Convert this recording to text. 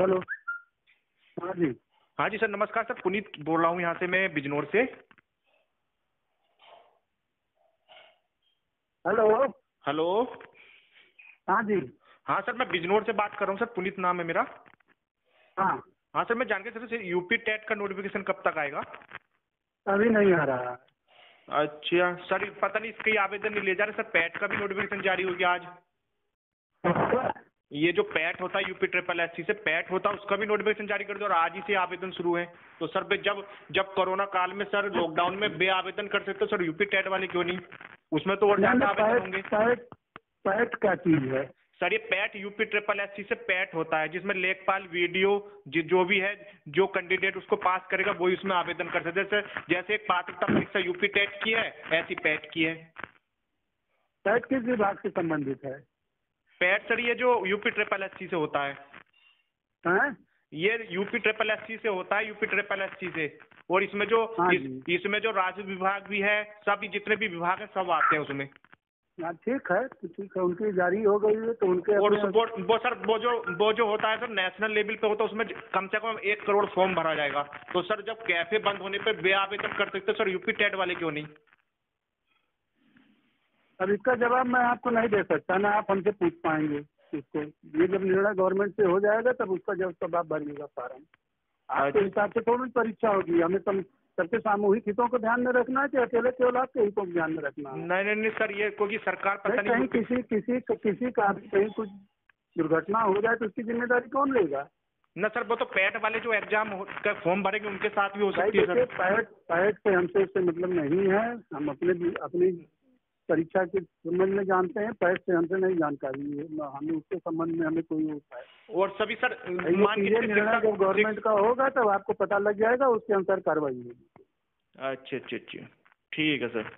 Hello. हाँ जी। हाँ जी सर नमस्कार सर पुनीत बोल रहा हूँ यहाँ से मैं बिजनौर से। हेलो। हेलो। हाँ जी। हाँ सर मैं बिजनौर से बात कर रहा हूँ सर पुनीत नाम है मेरा। हाँ। हाँ सर मैं जान के सर यूपी टेट का नोटिफिकेशन कब तक आएगा? अभी नहीं आ रहा। अच्छा सर पता नहीं इसके आवेदन नहीं ले जा रहे सर पैट का भी नोटिफिकेशन जारी हो गया आज। ये जो पैट होता है UP triple S C PET होता है उसका भी नोटिफिकेशन जारी कर दो और आज ही से आवेदन शुरू है। तो सर जब जब कोरोना काल में सर लॉकडाउन में बे आवेदन कर सकते हो सर यूपी टेट वाले क्यों नहीं? उसमें तो और ज़्यादा आवेदन होंगे। पैट पैट क्या चीज़ है। सर ये PET UP triple S C PET होता है जिसमें लेखपाल वीडियो जो भी है जो कैंडिडेट उसको पास करेगा वही उसमें आवेदन कर सकते जैसे जैसे एक पात्रता परीक्षा यूपी टेट की है ऐसी पैट की है। पैट किस विभाग से संबंधित है? पैट सर ये जो यूपी ट्रिपल एस सी से होता है। हैं? ये यूपी ट्रिपल एस सी से होता है यूपी ट्रिपल एस सी से। और इसमें जो हाँ इस, इसमें जो राज्य विभाग भी है सभी जितने भी विभाग है सब आते हैं उसमें। हाँ ठीक है तो ठीक है उनकी जारी हो गई है तो उनके और उस वो, वो सर वो जो वो जो होता है सर नेशनल लेवल पे होता है उसमें कम से कम एक करोड़ फॉर्म भरा जाएगा। तो सर जब कैफ़े बंद होने पे बे आवेदन कर सकते सर यूपी टेट वाले क्यों नहीं? अब इसका जवाब मैं आपको नहीं दे सकता ना आप हमसे पूछ पाएँगे इसको। ये जब निर्णय गवर्नमेंट से हो जाएगा तब उसका जब तब आप भरिएगा फार्म आपके अच्छा। हिसाब से थोड़ी परीक्षा होगी? हमें सम, सबके सामूहिक हितों को ध्यान में रखना है कि अकेले केवल आपके हितों को ध्यान में रखना है? नहीं नहीं नहीं सर ये क्योंकि सरकार पता नहीं, नहीं कहीं किसी किसी किसी का भी कहीं कुछ दुर्घटना हो जाए तो उसकी ज़िम्मेदारी कौन लेगा? न सर वो तो पैट वाले जो एग्ज़ाम का फॉर्म भरेंगे उनके साथ भी हो सकती है सर। पैट पैट से हमसे इससे मतलब नहीं है। हम अपने अपनी परीक्षा के संबंध में जानते हैं पैस से हमसे नहीं जानकारी है। हमें उसके संबंध में हमें कोई होता है और सभी सर निर्णय जब गवर्नमेंट का होगा तब आपको पता लग जाएगा उसके अनुसार कार्रवाई होगी। अच्छा अच्छा अच्छा। ठीक है सर।